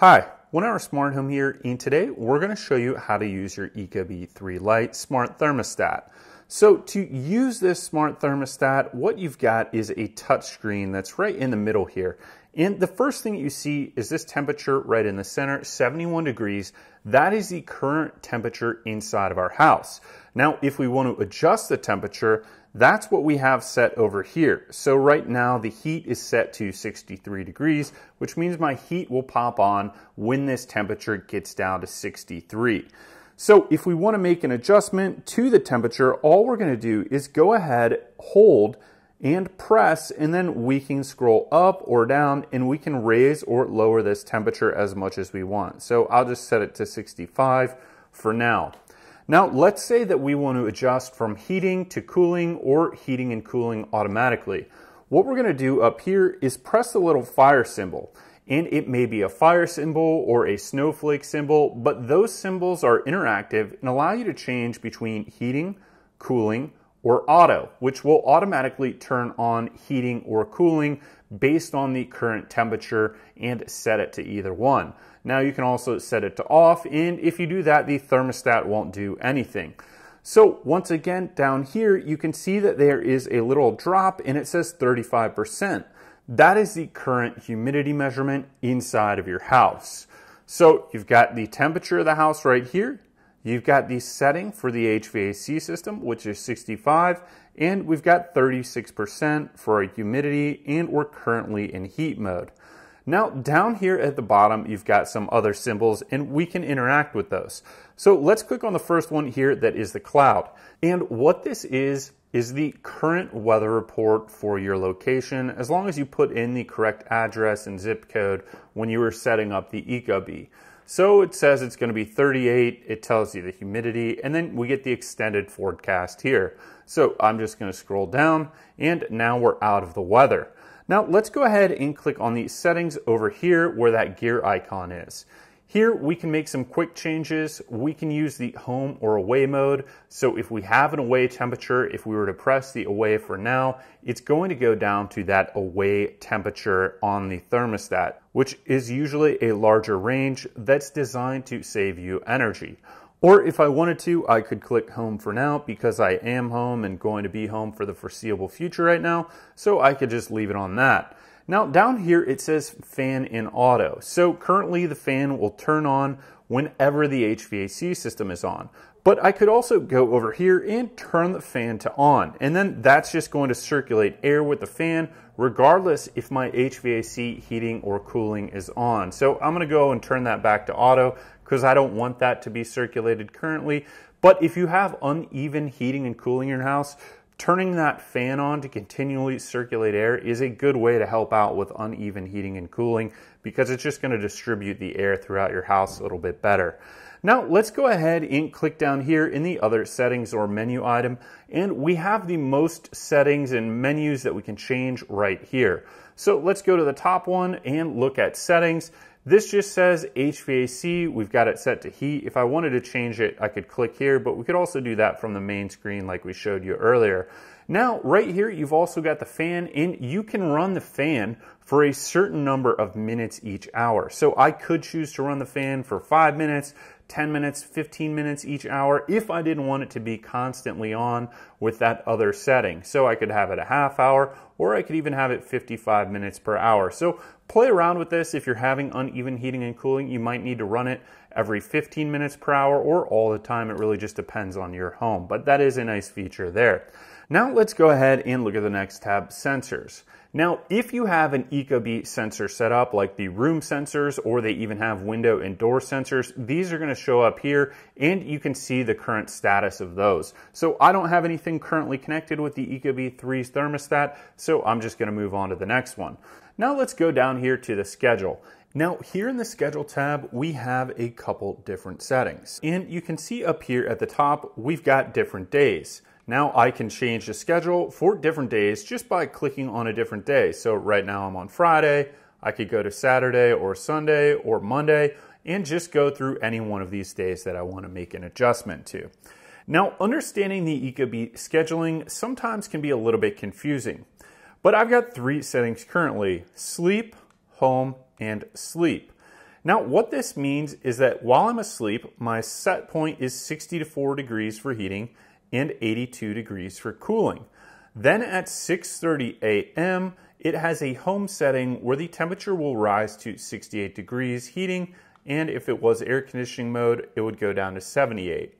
Hi, One Hour Smart Home here, and today we're going to show you how to use your Ecobee 3 Lite smart thermostat. So to use this smart thermostat, what you've got is a touch screen that's right in the middle here. And the first thing you see is this temperature right in the center, 71 degrees. That is the current temperature inside of our house. Now, if we want to adjust the temperature, that's what we have set over here. So right now the heat is set to 63 degrees, which means my heat will pop on when this temperature gets down to 63. So if we want to make an adjustment to the temperature, all we're going to do is go ahead, hold, and press, and then we can scroll up or down, and we can raise or lower this temperature as much as we want. So I'll just set it to 65 for now. Now, let's say that we want to adjust from heating to cooling or heating and cooling automatically. What we're going to do up here is press the little fire symbol. And it may be a fire symbol or a snowflake symbol, but those symbols are interactive and allow you to change between heating, cooling, or auto, which will automatically turn on heating or cooling based on the current temperature and set it to either one. Now you can also set it to off, and if you do that, the thermostat won't do anything. So once again, down here, you can see that there is a little drop and it says 35%. That is the current humidity measurement inside of your house. So you've got the temperature of the house right here. You've got the setting for the HVAC system, which is 65, and we've got 36% for our humidity, and we're currently in heat mode. Now, down here at the bottom, you've got some other symbols, and we can interact with those. So let's click on the first one here that is the cloud. And what this is, is the current weather report for your location, as long as you put in the correct address and zip code when you were setting up the Ecobee. So it says it's going to be 38, it tells you the humidity, and then we get the extended forecast here. So I'm just going to scroll down, and now we're out of the weather. Now let's go ahead and click on the settings over here where that gear icon is. Here we can make some quick changes. We can use the home or away mode. So if we have an away temperature, if we were to press the away for now, it's going to go down to that away temperature on the thermostat, which is usually a larger range that's designed to save you energy. Or if I wanted to, I could click home for now because I am home and going to be home for the foreseeable future right now. So I could just leave it on that. Now down here it says fan in auto. So currently the fan will turn on whenever the HVAC system is on. But I could also go over here and turn the fan to on. And then that's just going to circulate air with the fan regardless if my HVAC heating or cooling is on. So I'm gonna go and turn that back to auto because I don't want that to be circulated currently. But if you have uneven heating and cooling in your house, Turning that fan on to continually circulate air is a good way to help out with uneven heating and cooling because it's just going to distribute the air throughout your house a little bit better. Now let's go ahead and click down here in the other settings or menu item and we have the most settings and menus that we can change right here. So let's go to the top one and look at settings. This just says HVAC. We've got it set to heat. If I wanted to change it, I could click here, but we could also do that from the main screen like we showed you earlier. Now, right here, you've also got the fan and you can run the fan for a certain number of minutes each hour. So I could choose to run the fan for five minutes, 10 minutes, 15 minutes each hour if I didn't want it to be constantly on with that other setting. So I could have it a half hour or I could even have it 55 minutes per hour. So play around with this. If you're having uneven heating and cooling, you might need to run it every 15 minutes per hour or all the time. It really just depends on your home, but that is a nice feature there. Now let's go ahead and look at the next tab, sensors. Now, if you have an Ecobee sensor set up like the room sensors or they even have window and door sensors, these are gonna show up here and you can see the current status of those. So I don't have anything currently connected with the Ecobee 3's thermostat, so I'm just gonna move on to the next one. Now let's go down here to the schedule. Now here in the schedule tab, we have a couple different settings. And you can see up here at the top, we've got different days. Now I can change the schedule for different days just by clicking on a different day. So right now I'm on Friday, I could go to Saturday or Sunday or Monday and just go through any one of these days that I want to make an adjustment to. Now, understanding the Ecobee scheduling sometimes can be a little bit confusing, but I've got three settings currently, sleep, home, and sleep. Now, what this means is that while I'm asleep, my set point is 64 degrees for heating and 82 degrees for cooling. Then at 6.30 a.m., it has a home setting where the temperature will rise to 68 degrees heating, and if it was air conditioning mode, it would go down to 78.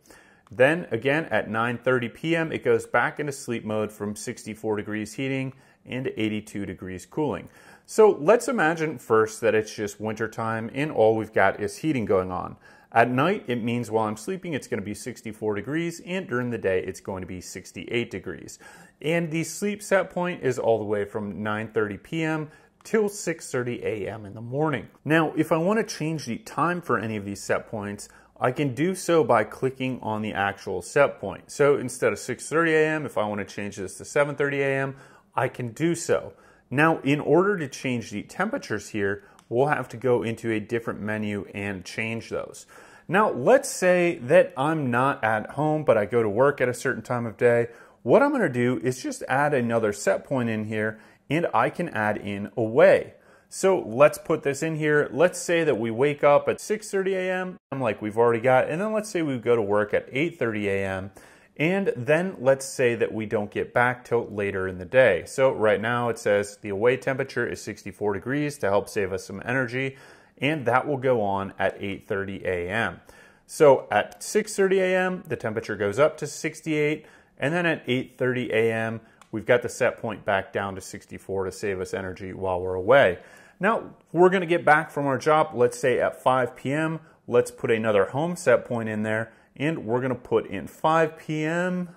Then again at 9.30 p.m., it goes back into sleep mode from 64 degrees heating and 82 degrees cooling. So let's imagine first that it's just wintertime and all we've got is heating going on. At night, it means while I'm sleeping, it's going to be 64 degrees, and during the day, it's going to be 68 degrees. And the sleep set point is all the way from 9.30 p.m. till 6.30 a.m. in the morning. Now, if I want to change the time for any of these set points, I can do so by clicking on the actual set point. So instead of 6.30 a.m., if I want to change this to 7.30 a.m., I can do so. Now, in order to change the temperatures here, we'll have to go into a different menu and change those. Now, let's say that I'm not at home, but I go to work at a certain time of day. What I'm gonna do is just add another set point in here and I can add in away. So let's put this in here. Let's say that we wake up at 6.30 a.m. like we've already got, and then let's say we go to work at 8.30 a.m. And then let's say that we don't get back till later in the day. So right now it says the away temperature is 64 degrees to help save us some energy, and that will go on at 8.30 a.m. So at 6.30 a.m., the temperature goes up to 68, and then at 8.30 a.m., we've got the set point back down to 64 to save us energy while we're away. Now, we're gonna get back from our job, let's say at 5 p.m., let's put another home set point in there, and we're going to put in 5 p.m.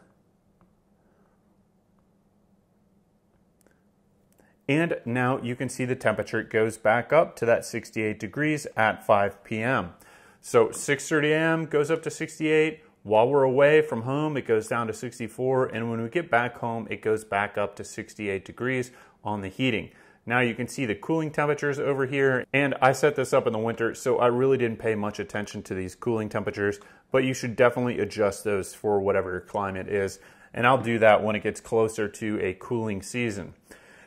And now you can see the temperature goes back up to that 68 degrees at 5 p.m. So 6.30 a.m. goes up to 68. While we're away from home, it goes down to 64. And when we get back home, it goes back up to 68 degrees on the heating. Now you can see the cooling temperatures over here, and I set this up in the winter, so I really didn't pay much attention to these cooling temperatures, but you should definitely adjust those for whatever your climate is, and I'll do that when it gets closer to a cooling season.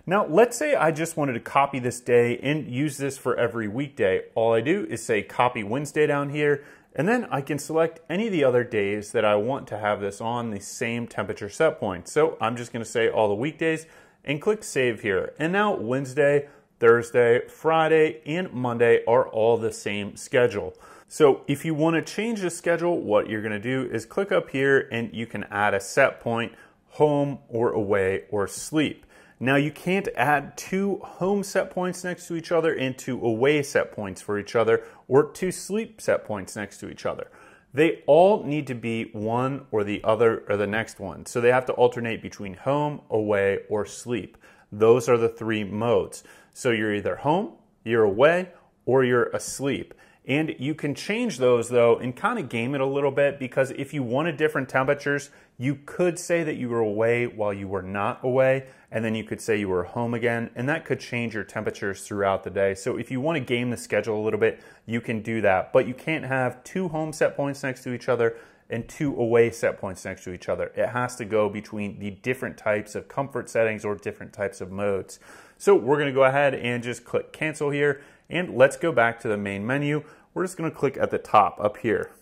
Now, let's say I just wanted to copy this day and use this for every weekday. All I do is say copy Wednesday down here, and then I can select any of the other days that I want to have this on the same temperature set point. So I'm just gonna say all the weekdays, and click Save here. And now Wednesday, Thursday, Friday, and Monday are all the same schedule. So if you want to change the schedule, what you're going to do is click up here and you can add a set point, home or away or sleep. Now you can't add two home set points next to each other and two away set points for each other or two sleep set points next to each other. They all need to be one or the other or the next one. So they have to alternate between home, away, or sleep. Those are the three modes. So you're either home, you're away, or you're asleep. And you can change those though and kind of game it a little bit because if you wanted different temperatures, you could say that you were away while you were not away, and then you could say you were home again, and that could change your temperatures throughout the day. So if you want to game the schedule a little bit, you can do that. But you can't have two home set points next to each other and two away set points next to each other. It has to go between the different types of comfort settings or different types of modes. So we're going to go ahead and just click cancel here and let's go back to the main menu. We're just going to click at the top up here.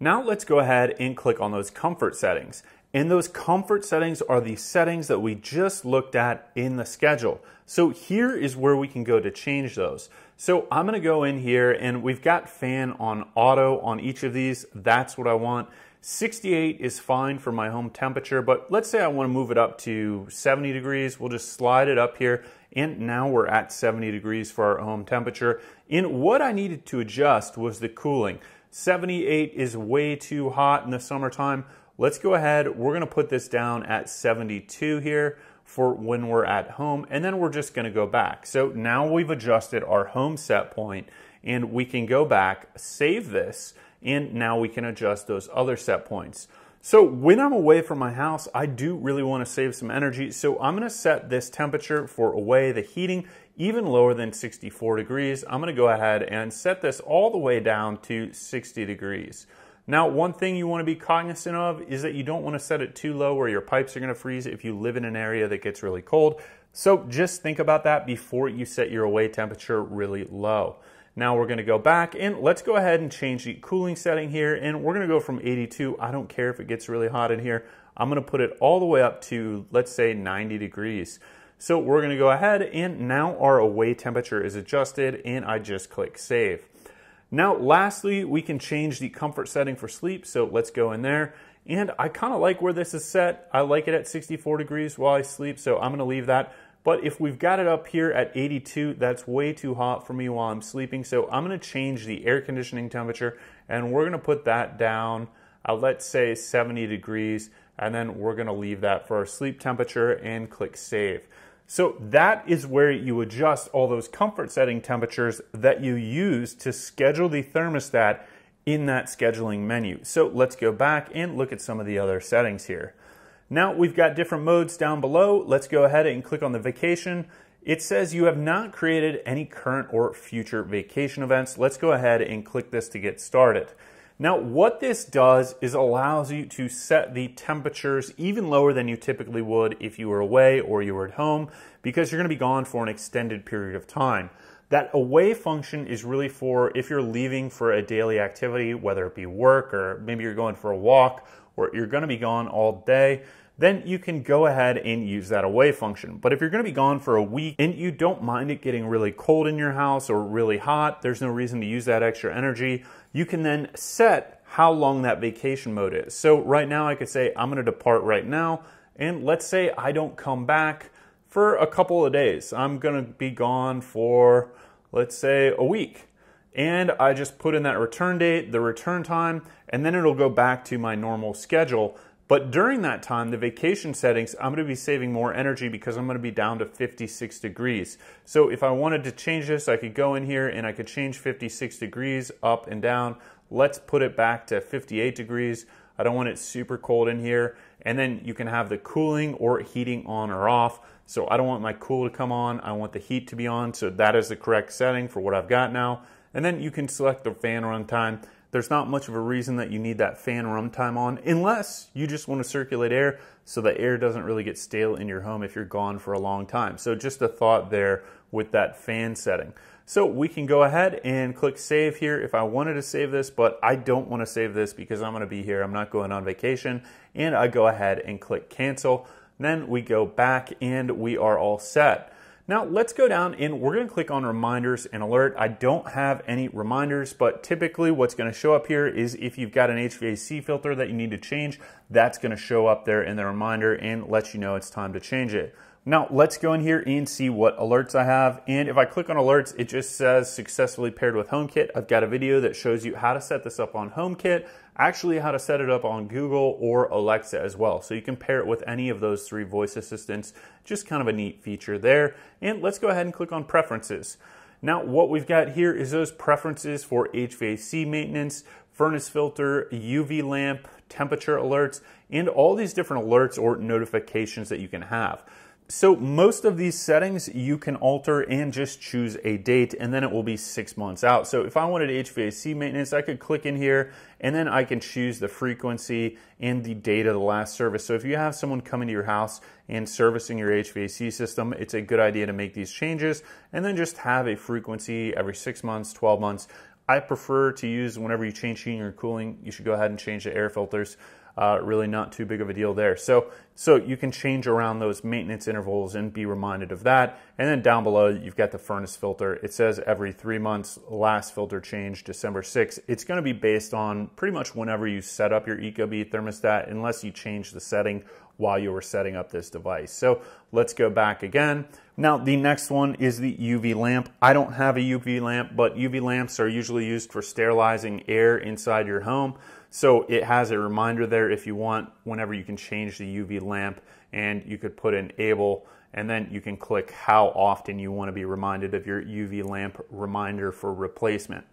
Now let's go ahead and click on those comfort settings. And those comfort settings are the settings that we just looked at in the schedule. So here is where we can go to change those. So I'm gonna go in here and we've got fan on auto on each of these. That's what I want. 68 is fine for my home temperature, but let's say I wanna move it up to 70 degrees. We'll just slide it up here and now we're at 70 degrees for our home temperature. And what I needed to adjust was the cooling. 78 is way too hot in the summertime. Let's go ahead, we're gonna put this down at 72 here for when we're at home, and then we're just gonna go back. So now we've adjusted our home set point, and we can go back, save this, and now we can adjust those other set points. So when I'm away from my house, I do really want to save some energy. So I'm going to set this temperature for away, the heating, even lower than 64 degrees. I'm going to go ahead and set this all the way down to 60 degrees. Now, one thing you want to be cognizant of is that you don't want to set it too low where your pipes are going to freeze if you live in an area that gets really cold. So just think about that before you set your away temperature really low. Now we're gonna go back and let's go ahead and change the cooling setting here and we're gonna go from 82. I don't care if it gets really hot in here. I'm gonna put it all the way up to, let's say 90 degrees. So we're gonna go ahead and now our away temperature is adjusted and I just click save. Now, lastly, we can change the comfort setting for sleep. So let's go in there. And I kind of like where this is set. I like it at 64 degrees while I sleep, so I'm gonna leave that. But if we've got it up here at 82, that's way too hot for me while I'm sleeping. So I'm gonna change the air conditioning temperature and we're gonna put that down, uh, let's say 70 degrees, and then we're gonna leave that for our sleep temperature and click save. So that is where you adjust all those comfort setting temperatures that you use to schedule the thermostat in that scheduling menu. So let's go back and look at some of the other settings here. Now we've got different modes down below. Let's go ahead and click on the vacation. It says you have not created any current or future vacation events. Let's go ahead and click this to get started. Now, what this does is allows you to set the temperatures even lower than you typically would if you were away or you were at home because you're going to be gone for an extended period of time. That away function is really for if you're leaving for a daily activity, whether it be work or maybe you're going for a walk or you're going to be gone all day then you can go ahead and use that away function. But if you're gonna be gone for a week and you don't mind it getting really cold in your house or really hot, there's no reason to use that extra energy. You can then set how long that vacation mode is. So right now I could say I'm gonna depart right now and let's say I don't come back for a couple of days. I'm gonna be gone for, let's say, a week. And I just put in that return date, the return time, and then it'll go back to my normal schedule. But during that time, the vacation settings, I'm going to be saving more energy because I'm going to be down to 56 degrees. So if I wanted to change this, I could go in here and I could change 56 degrees up and down. Let's put it back to 58 degrees. I don't want it super cold in here. And then you can have the cooling or heating on or off. So I don't want my cool to come on. I want the heat to be on. So that is the correct setting for what I've got now. And then you can select the fan run time there's not much of a reason that you need that fan runtime on unless you just want to circulate air so the air doesn't really get stale in your home if you're gone for a long time. So just a thought there with that fan setting. So we can go ahead and click save here if I wanted to save this, but I don't want to save this because I'm going to be here. I'm not going on vacation. And I go ahead and click cancel. Then we go back and we are all set. Now let's go down and we're going to click on reminders and alert. I don't have any reminders, but typically what's going to show up here is if you've got an HVAC filter that you need to change, that's going to show up there in the reminder and let you know it's time to change it. Now let's go in here and see what alerts I have. And if I click on alerts, it just says successfully paired with HomeKit. I've got a video that shows you how to set this up on HomeKit, actually how to set it up on Google or Alexa as well. So you can pair it with any of those three voice assistants. Just kind of a neat feature there. And let's go ahead and click on preferences. Now what we've got here is those preferences for HVAC maintenance, furnace filter, UV lamp, temperature alerts, and all these different alerts or notifications that you can have. So most of these settings you can alter and just choose a date and then it will be six months out. So if I wanted HVAC maintenance, I could click in here and then I can choose the frequency and the date of the last service. So if you have someone coming to your house and servicing your HVAC system, it's a good idea to make these changes and then just have a frequency every six months, 12 months. I prefer to use whenever you change heating or cooling, you should go ahead and change the air filters uh, really not too big of a deal there. So, so you can change around those maintenance intervals and be reminded of that. And then down below, you've got the furnace filter. It says every three months, last filter change December 6th. It's going to be based on pretty much whenever you set up your Ecobee thermostat, unless you change the setting while you were setting up this device. So let's go back again. Now the next one is the UV lamp. I don't have a UV lamp, but UV lamps are usually used for sterilizing air inside your home. So it has a reminder there if you want, whenever you can change the UV lamp and you could put enable and then you can click how often you want to be reminded of your UV lamp reminder for replacement.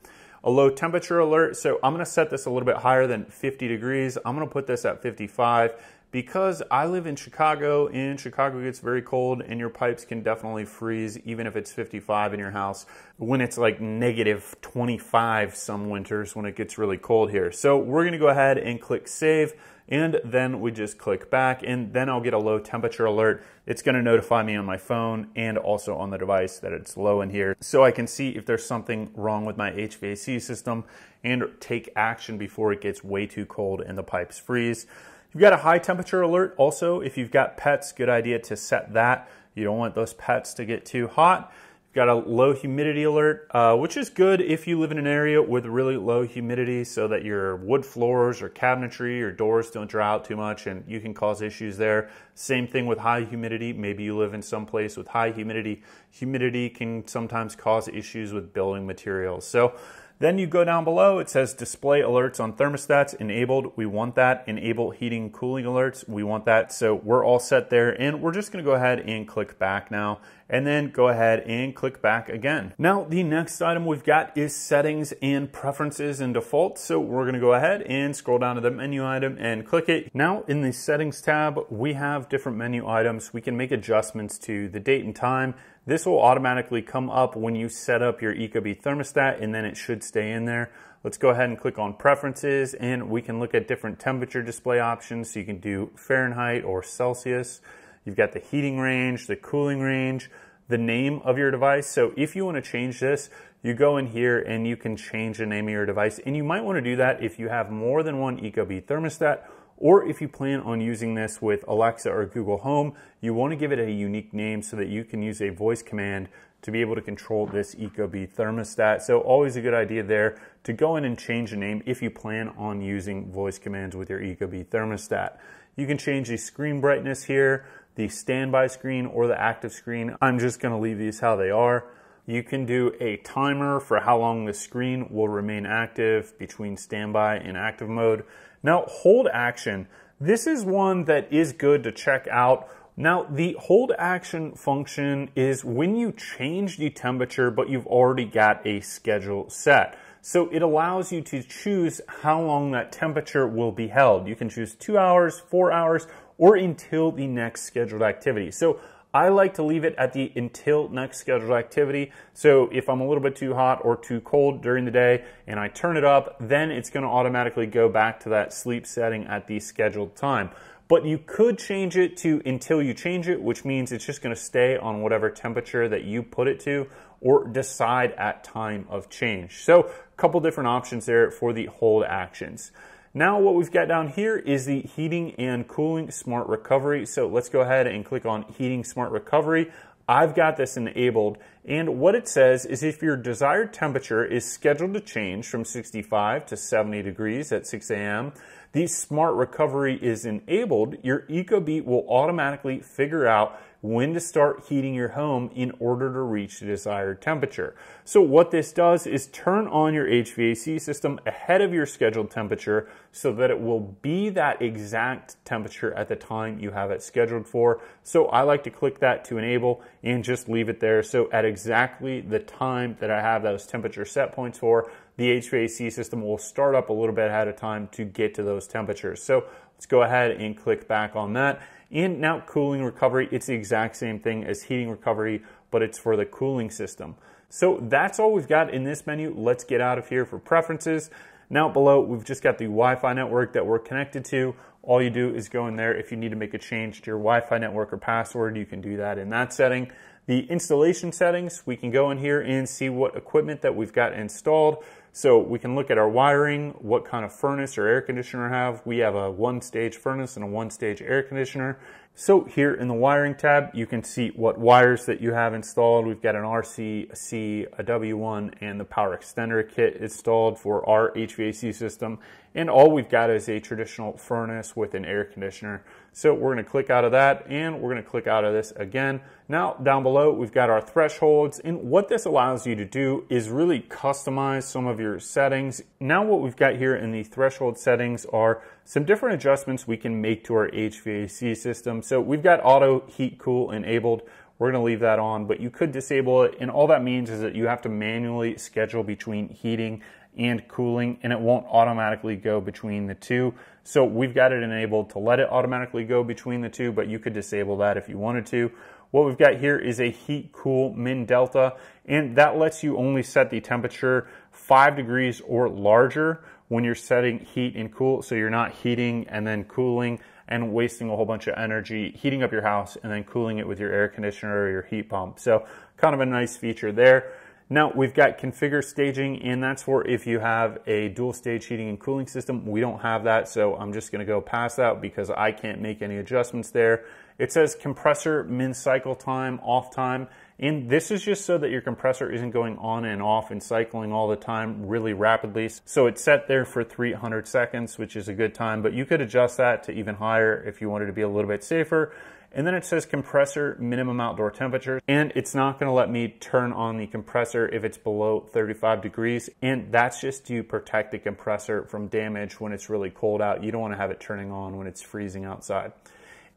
A low temperature alert, so I'm going to set this a little bit higher than 50 degrees. I'm going to put this at 55 because I live in Chicago and Chicago gets very cold and your pipes can definitely freeze even if it's 55 in your house when it's like negative 25 some winters when it gets really cold here. So we're gonna go ahead and click save and then we just click back and then I'll get a low temperature alert. It's gonna notify me on my phone and also on the device that it's low in here so I can see if there's something wrong with my HVAC system and take action before it gets way too cold and the pipes freeze. You've got a high temperature alert also. If you've got pets, good idea to set that. You don't want those pets to get too hot. You've got a low humidity alert, uh, which is good if you live in an area with really low humidity so that your wood floors or cabinetry or doors don't dry out too much and you can cause issues there. Same thing with high humidity. Maybe you live in some place with high humidity. Humidity can sometimes cause issues with building materials. So then you go down below, it says display alerts on thermostats enabled. We want that. Enable heating cooling alerts. We want that. So we're all set there. And we're just going to go ahead and click back now and then go ahead and click back again. Now, the next item we've got is settings and preferences and defaults. So we're gonna go ahead and scroll down to the menu item and click it. Now in the settings tab, we have different menu items. We can make adjustments to the date and time, this will automatically come up when you set up your Ecobee thermostat and then it should stay in there. Let's go ahead and click on preferences and we can look at different temperature display options. So you can do Fahrenheit or Celsius. You've got the heating range, the cooling range, the name of your device. So if you want to change this, you go in here and you can change the name of your device. And you might want to do that if you have more than one Ecobee thermostat or if you plan on using this with Alexa or Google Home, you want to give it a unique name so that you can use a voice command to be able to control this Ecobee thermostat. So always a good idea there to go in and change the name if you plan on using voice commands with your Ecobee thermostat. You can change the screen brightness here, the standby screen or the active screen. I'm just gonna leave these how they are. You can do a timer for how long the screen will remain active between standby and active mode. Now, hold action. This is one that is good to check out. Now, the hold action function is when you change the temperature, but you've already got a schedule set. So it allows you to choose how long that temperature will be held. You can choose two hours, four hours, or until the next scheduled activity. So I like to leave it at the until next scheduled activity. So if I'm a little bit too hot or too cold during the day and I turn it up, then it's going to automatically go back to that sleep setting at the scheduled time. But you could change it to until you change it, which means it's just going to stay on whatever temperature that you put it to or decide at time of change. So a couple different options there for the hold actions. Now what we've got down here is the heating and cooling smart recovery. So let's go ahead and click on heating smart recovery. I've got this enabled and what it says is if your desired temperature is scheduled to change from 65 to 70 degrees at 6 a.m., the smart recovery is enabled, your Ecobee will automatically figure out when to start heating your home in order to reach the desired temperature. So what this does is turn on your HVAC system ahead of your scheduled temperature so that it will be that exact temperature at the time you have it scheduled for. So I like to click that to enable and just leave it there. So at exactly the time that I have those temperature set points for, the HVAC system will start up a little bit ahead of time to get to those temperatures. So let's go ahead and click back on that. And now cooling recovery, it's the exact same thing as heating recovery, but it's for the cooling system. So that's all we've got in this menu. Let's get out of here for preferences. Now below, we've just got the Wi-Fi network that we're connected to. All you do is go in there. If you need to make a change to your Wi-Fi network or password, you can do that in that setting. The installation settings, we can go in here and see what equipment that we've got installed. So we can look at our wiring, what kind of furnace or air conditioner have. We have a one stage furnace and a one stage air conditioner. So here in the wiring tab, you can see what wires that you have installed. We've got an RC, a C, a W1, and the power extender kit installed for our HVAC system. And all we've got is a traditional furnace with an air conditioner. So we're gonna click out of that and we're gonna click out of this again. Now down below, we've got our thresholds and what this allows you to do is really customize some of your settings. Now what we've got here in the threshold settings are some different adjustments we can make to our HVAC system. So we've got auto heat cool enabled. We're gonna leave that on, but you could disable it. And all that means is that you have to manually schedule between heating and cooling and it won't automatically go between the two. So we've got it enabled to let it automatically go between the two, but you could disable that if you wanted to. What we've got here is a heat cool min delta, and that lets you only set the temperature five degrees or larger when you're setting heat and cool. So you're not heating and then cooling and wasting a whole bunch of energy heating up your house and then cooling it with your air conditioner or your heat pump. So kind of a nice feature there. Now we've got configure staging and that's for if you have a dual stage heating and cooling system. We don't have that, so I'm just gonna go past that because I can't make any adjustments there. It says compressor min cycle time, off time, and this is just so that your compressor isn't going on and off and cycling all the time really rapidly. So it's set there for 300 seconds, which is a good time, but you could adjust that to even higher if you wanted to be a little bit safer. And then it says compressor minimum outdoor temperature. And it's not gonna let me turn on the compressor if it's below 35 degrees. And that's just to protect the compressor from damage when it's really cold out. You don't wanna have it turning on when it's freezing outside.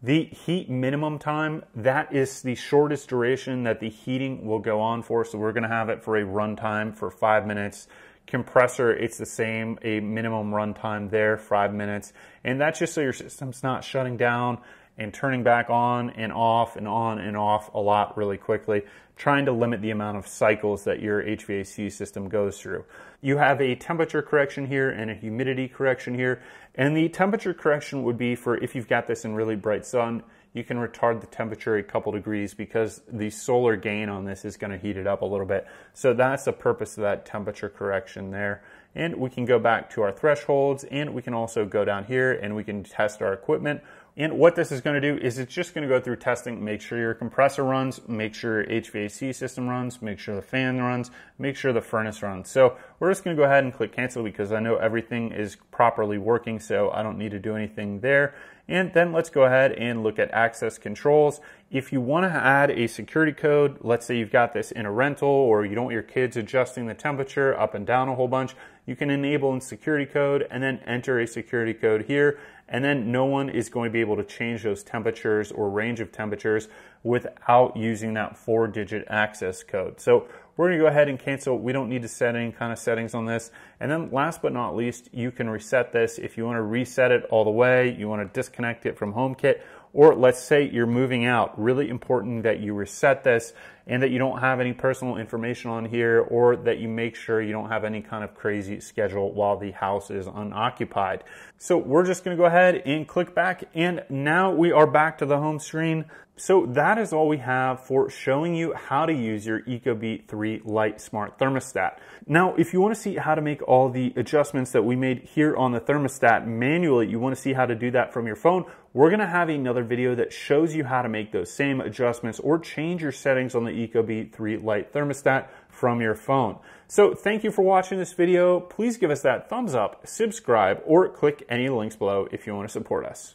The heat minimum time, that is the shortest duration that the heating will go on for. So we're gonna have it for a runtime for five minutes. Compressor, it's the same, a minimum runtime there, five minutes. And that's just so your system's not shutting down and turning back on and off and on and off a lot really quickly, trying to limit the amount of cycles that your HVAC system goes through. You have a temperature correction here and a humidity correction here. And the temperature correction would be for if you've got this in really bright sun, you can retard the temperature a couple degrees because the solar gain on this is going to heat it up a little bit. So that's the purpose of that temperature correction there. And we can go back to our thresholds and we can also go down here and we can test our equipment and what this is going to do is it's just going to go through testing, make sure your compressor runs, make sure your HVAC system runs, make sure the fan runs, make sure the furnace runs. So we're just going to go ahead and click cancel because I know everything is properly working, so I don't need to do anything there. And then let's go ahead and look at access controls. If you want to add a security code, let's say you've got this in a rental or you don't want your kids adjusting the temperature up and down a whole bunch, you can enable a security code and then enter a security code here. And then no one is going to be able to change those temperatures or range of temperatures without using that four digit access code. So we're gonna go ahead and cancel. We don't need to set any kind of settings on this. And then last but not least, you can reset this. If you wanna reset it all the way, you wanna disconnect it from HomeKit, or let's say you're moving out, really important that you reset this and that you don't have any personal information on here or that you make sure you don't have any kind of crazy schedule while the house is unoccupied. So we're just gonna go ahead and click back and now we are back to the home screen. So that is all we have for showing you how to use your Ecobee 3 Lite Smart Thermostat. Now, if you want to see how to make all the adjustments that we made here on the thermostat manually, you want to see how to do that from your phone, we're going to have another video that shows you how to make those same adjustments or change your settings on the Ecobee 3 Lite Thermostat from your phone. So thank you for watching this video. Please give us that thumbs up, subscribe, or click any links below if you want to support us.